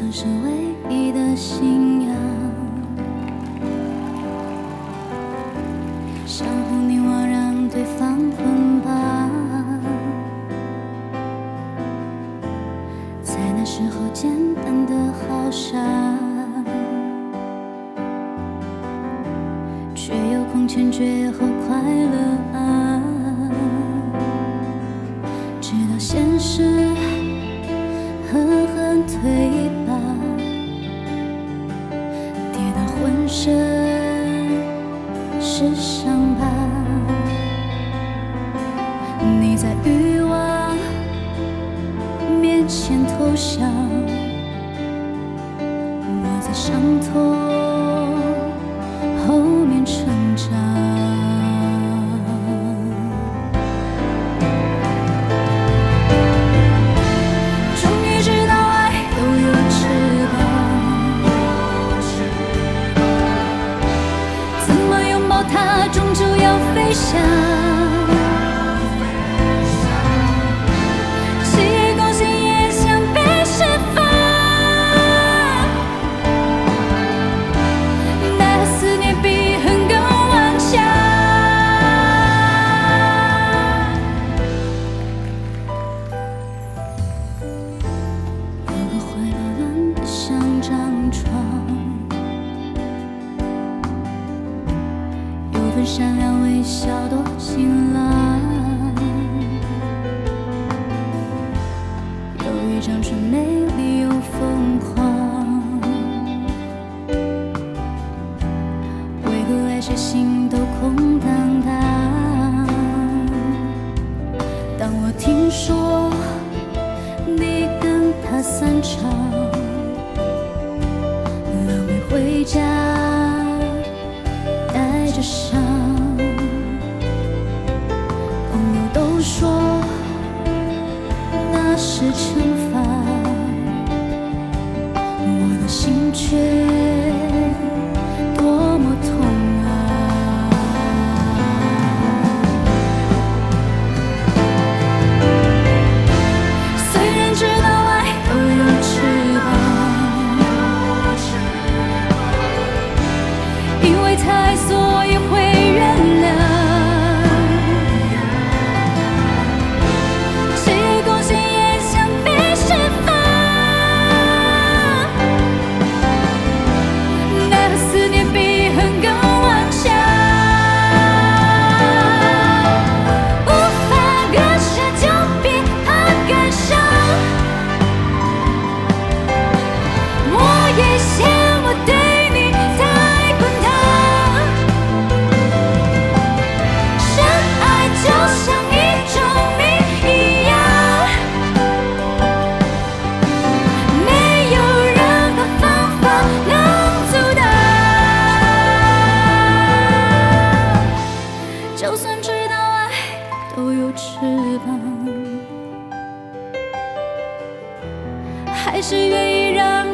曾是唯一的信仰。相互凝望，让对方捆绑，在那时候简单的好傻，却又空前绝后这是伤疤。你在欲望面前投降，我在伤痛想。份善良微笑多晴朗，有一张唇美丽又疯狂，为何爱谁心都空荡荡？当我听说。你跟他散场，狼狈回家，说那是惩罚，我的心却就算知道爱都有翅膀，还是愿意让